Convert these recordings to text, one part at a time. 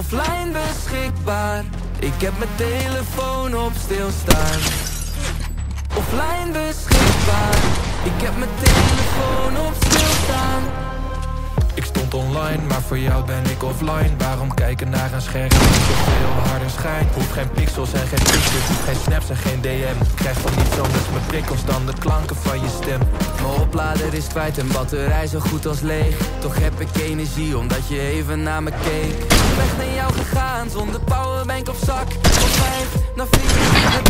offline beschikbaar. Ik heb mijn telefoon op stilstaan. Offline beschikbaar. Ik heb mijn telefoon op stilstaan. Ik maar voor jou ben ik offline. Waarom kijken naar een scherm dat veel harder schijnt? Hoeft geen pixels en geen hoeft geen snaps en geen DM Krijg van niets anders mijn prikkels dan de klanken van je stem. Mijn oplader is kwijt en batterij zo goed als leeg. Toch heb ik energie omdat je even naar me keek. Weg naar jou gegaan zonder powerbank of zak. Op vijf naar vier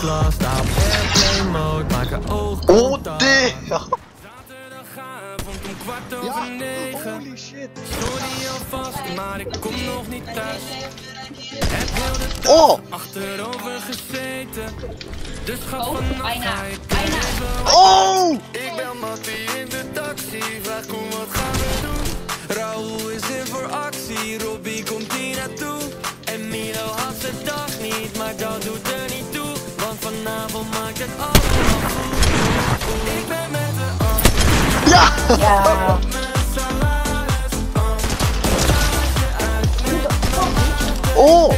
Sta op airplane mode, maak een oog. Oh, dit! Zaterdagavond om kwart over negen. Holy shit. Sorry alvast, maar ik kom nog niet thuis. Heb heel de dag Oh! achterover gezeten. Dus schat Oh, vannacht bijna, ga bijna. Oh! ik ben Mattie 야. 오!